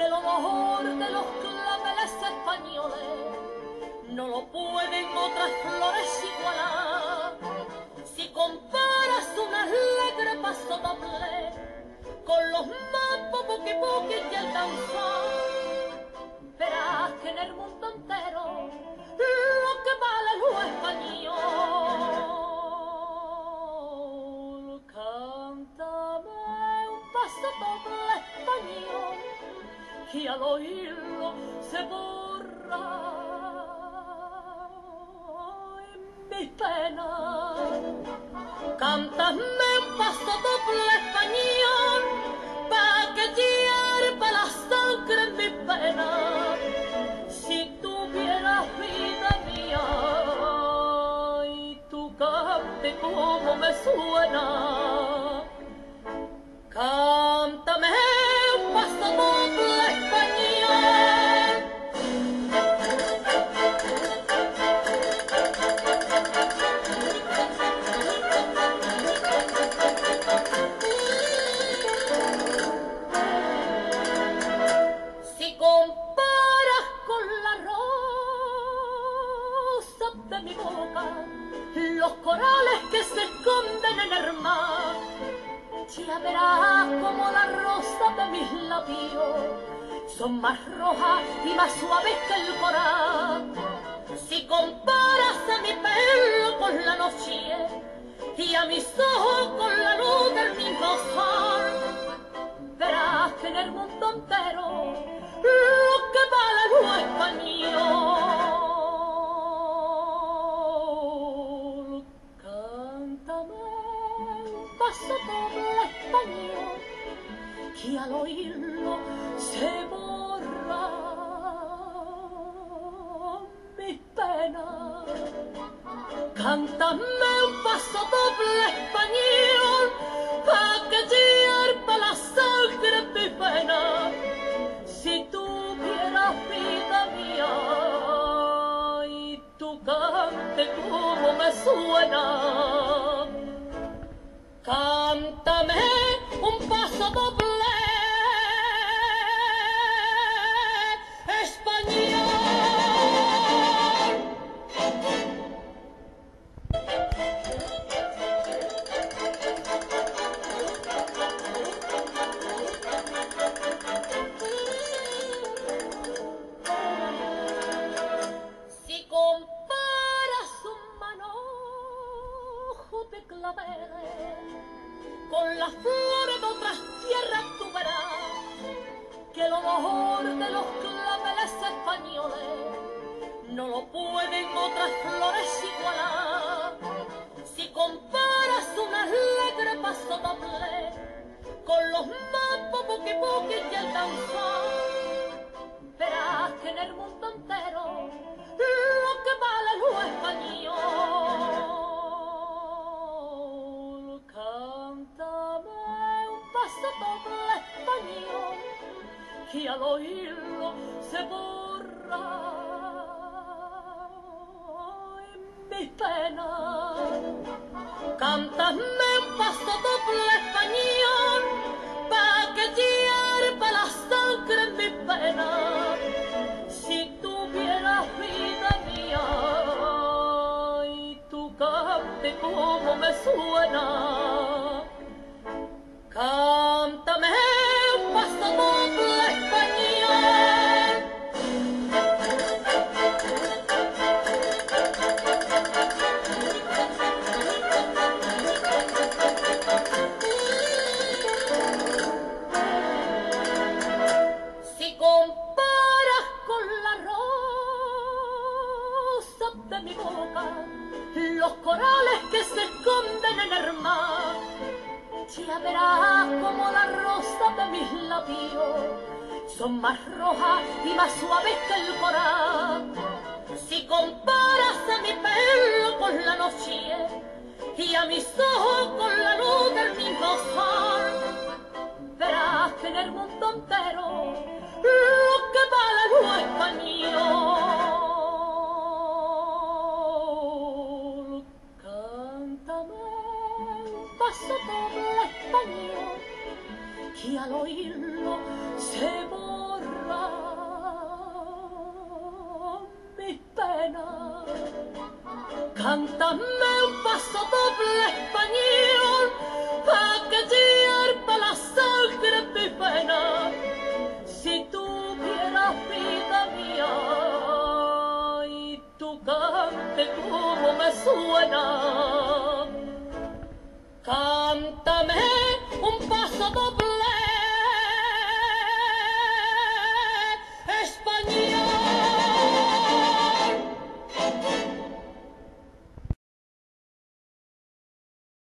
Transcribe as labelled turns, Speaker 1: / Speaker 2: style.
Speaker 1: que el olor de los claveles españoles no lo pueden otras flores igualar. Si comparas un alegre paso y al oírlo se borra en mis penas. Cántame un paso doble español de mi boca, los corales que se esconden en el mar, ya verás como la rosa de mis labios son más rojas y más suaves que el coral. Si comparas a mi pelo con la noche y a mis ojos con la luz del mismo sol, doble español que al oírlo se borra mis penas. Cántame un paso doble español con las flores de otras tierras, tú verás que el olor de los y al oírlo se borra en mis penas. Cántame un paso doble español de mi boca, los corales que se esconden en el mar, ya verás como la rosa de mis labios son más rojas y más suaves que el coral. Si comparas a mi pelo con la noche y a mis ojos con la luz del mismo sol, verás que en el mundo entero lo que vale lo español. Doble español que al oírlo se borra mi pena. Cántame un paso doble español para que hierva la sangre en mi pena. Si tuvieras vida mía y tu cante como me suena. Cántame un paso doble